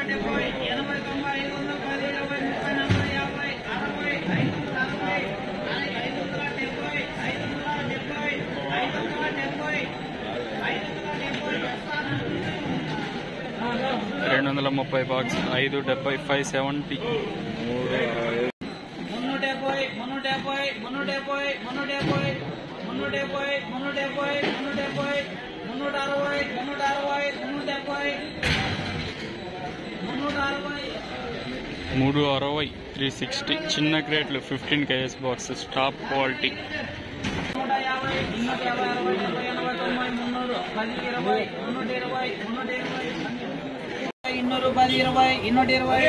అరవై డెబ్బై ఎనభై తొంభై ఐదు వందల పది ఇరవై ముప్పై నలభై యాభై అరవై ఐదు వందల అరవై ఐదు వందల డెబ్బై ఐదు వందల డెబ్బై ఐదు వందల డెబ్బై ఐదు వందల డెబ్బై రెండు వందల ముప్పై బాక్స్ ఐదు డెబ్బై ఫైవ్ సెవెంటీ మున్నూట డెబ్బై మున్నూట డెబ్బై మున్నూట డెబ్బై మున్నూట డెబ్బై మున్నూట డెబ్బై మున్నూట డెబ్బై మున్నూట డెబ్బై మున్నూట అరవై మున్నూట అరవై మూడు అరవై త్రీ సిక్స్టీ చిన్న క్రేట్లు fifteen KS boxes top quality ఎనభై ఇన్నూరు పది ఇరవై ఇన్నూట ఇరవై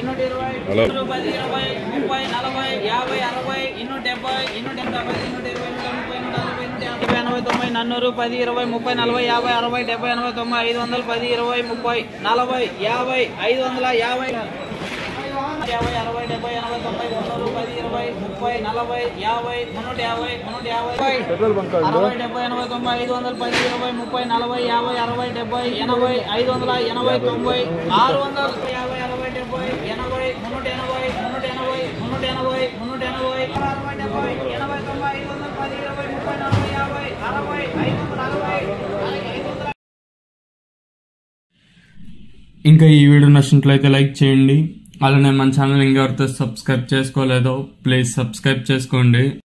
ఇన్నూట పది ఇరవై ముప్పై నలభై యాభై అరవై ఇన్నూట డెబ్బై ఇన్నూట డెబ్బై ఇన్నూట ఇరవై నూట ముప్పై నూట నలభై నూట యాభై ఎనభై తొంభై నన్నూరు పది ఇరవై ముప్పై నలభై యాభై అరవై డెబ్బై ఎనభై తొంభై ఐదు వందలు పది ఇరవై ముప్పై నలభై యాభై ఐదు వందల యాభై యాభై అరవై డెబ్బై ఎనభై తొంభై మున్నూరు పది ఇరవై ముప్పై నలభై యాభై మున్నూట యాభై మున్నూట యాభై అరవై డెబ్బై ఎనభై తొంభై ఐదు వందల పది ఇరవై ముప్పై నలభై యాభై అరవై డెబ్బై ఎనభై ఐదు వందల ఎనభై తొంభై ఆరు వందల యాభై అరవై డెబ్బై ఎనభై మున్నూట ఎనభై మున్నూట ఎనభై మున్నూట ఎనభై మున్నూట ఎనభై అరవై డెబ్బై ఎనభై తొంభై ఐదు వందల పది ఇరవై ముప్పై నలభై యాభై అరవై ఐదు వందల అరవై వందల ఇంకా ఈ వీడియో నచ్చినట్లయితే లైక్ చేయండి. అలానే మన ఛానల్ ఇంకెవరితో సబ్స్క్రైబ్ చేసుకోలేదో ప్లీజ్ సబ్స్క్రైబ్ చేసుకోండి.